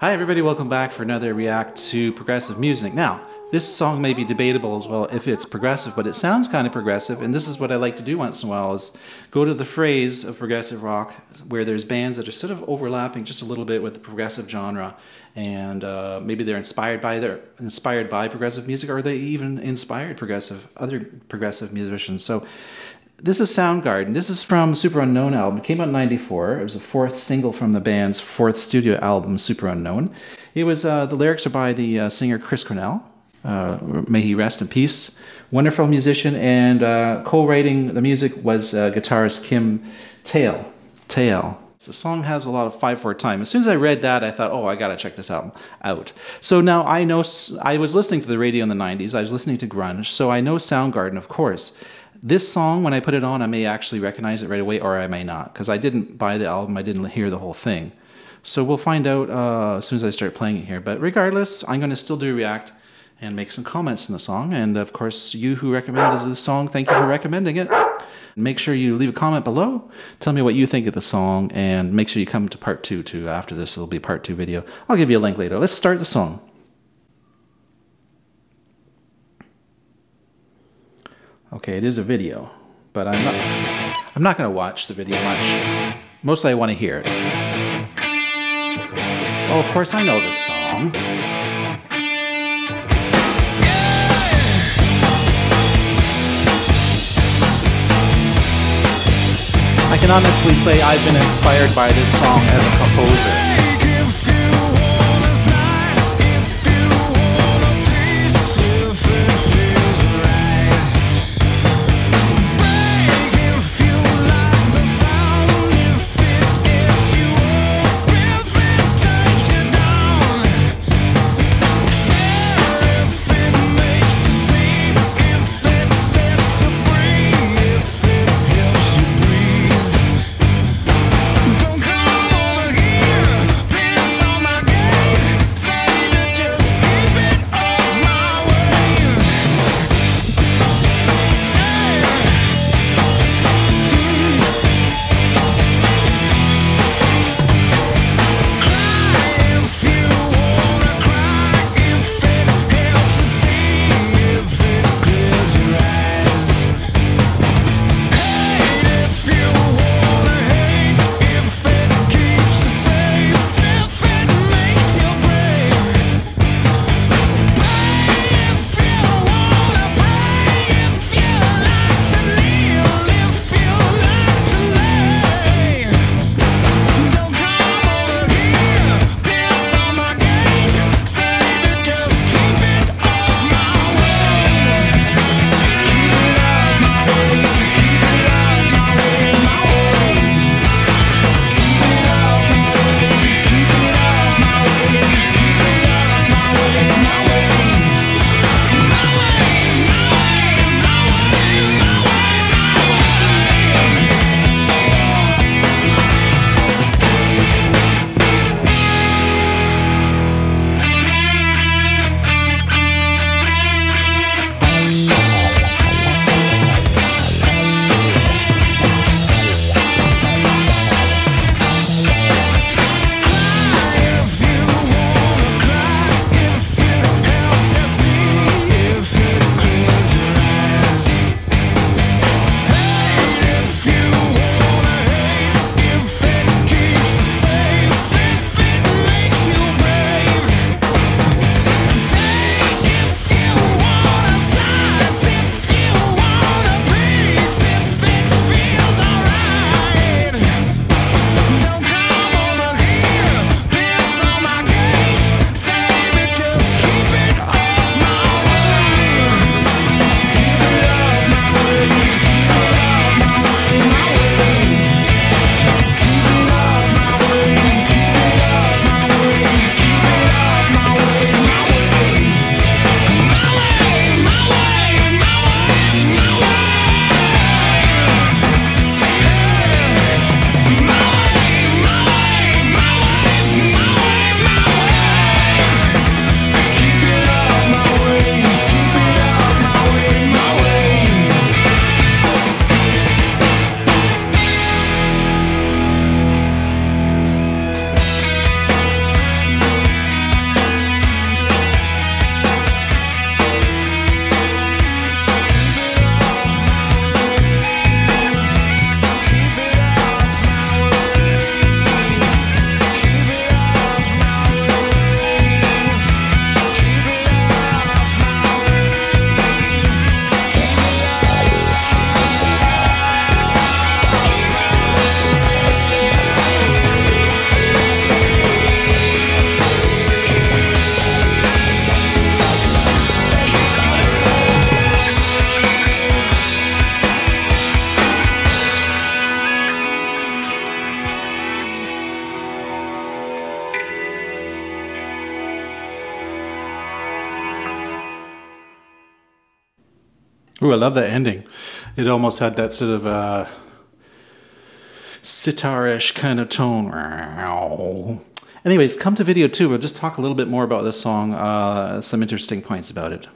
Hi, everybody, welcome back for another react to progressive music. Now, this song may be debatable as well if it's progressive, but it sounds kind of progressive, and this is what I like to do once in a while is go to the phrase of progressive rock where there's bands that are sort of overlapping just a little bit with the progressive genre, and uh, maybe they're inspired by they're inspired by progressive music, or they even inspired progressive other progressive musicians. So this is Soundgarden. This is from Superunknown album. It came out in 94. It was the fourth single from the band's fourth studio album, Superunknown. It was, uh, the lyrics are by the uh, singer Chris Cornell. Uh, may he rest in peace. Wonderful musician, and uh, co-writing the music was uh, guitarist Kim Thayil. Thayil. The song has a lot of 5/4 time. As soon as I read that, I thought, oh, I gotta check this album out. So now I know, I was listening to the radio in the 90s, I was listening to grunge, so I know Soundgarden, of course. This song, when I put it on, I may actually recognize it right away, or I may not, because I didn't buy the album, I didn't hear the whole thing. So we'll find out uh, as soon as I start playing it here. But regardless, I'm going to still do React and make some comments in the song. And of course, you who recommended this song, thank you for recommending it. Make sure you leave a comment below. Tell me what you think of the song, and make sure you come to part two too. After this, it'll be part two video. I'll give you a link later. Let's start the song. Okay, it is a video, but I'm not I'm not going to watch the video much. Mostly I want to hear it. Oh, of course I know this song. I can honestly say I've been inspired by this song as a composer. Ooh, I love that ending. It almost had that sort of uh, sitar-ish kind of tone. Anyways, come to video two. We'll just talk a little bit more about this song, uh, some interesting points about it.